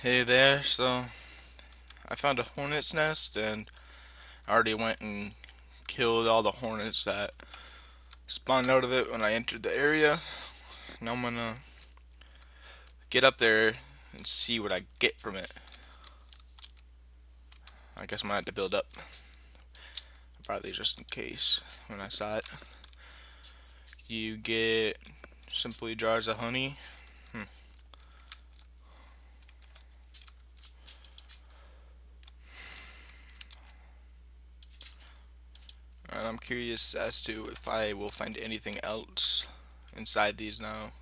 Hey there, so I found a hornet's nest and I already went and killed all the hornets that spawned out of it when I entered the area. Now I'm gonna get up there and see what I get from it. I guess I might have to build up. Probably just in case when I saw it. You get simply jars of honey. I'm curious as to if I will find anything else inside these now.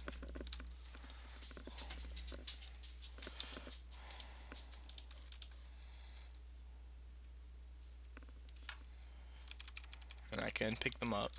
And I can pick them up.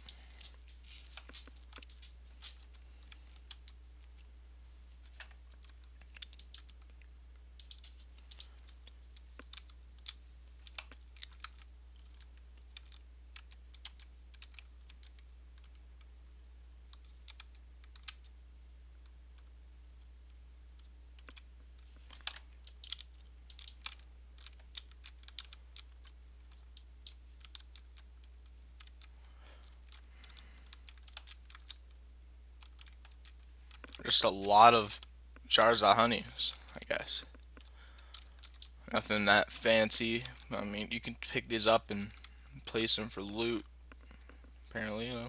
Just a lot of jars of honey, I guess. Nothing that fancy. I mean, you can pick these up and place them for loot. Apparently, you know.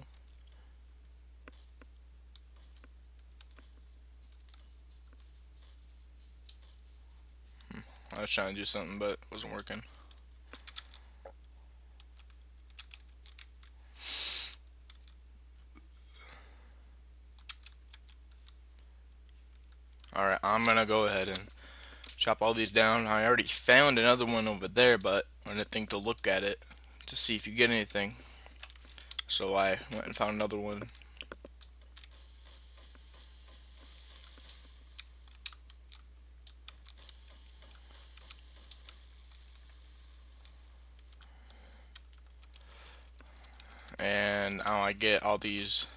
Hmm. I was trying to do something, but it wasn't working. Alright, I'm gonna go ahead and chop all these down. I already found another one over there, but I didn't think to look at it to see if you get anything. So I went and found another one. And now I get all these.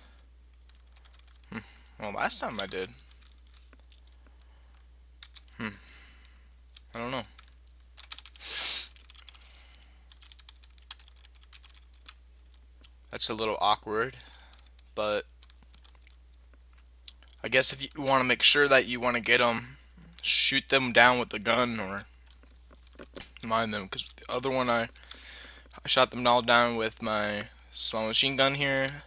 Hmm. Well, last time I did. I don't know. That's a little awkward, but I guess if you want to make sure that you want to get them, shoot them down with the gun or mine them. Because the other one, I I shot them all down with my small machine gun here,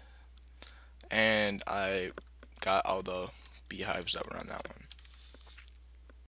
and I got all the beehives that were on that one.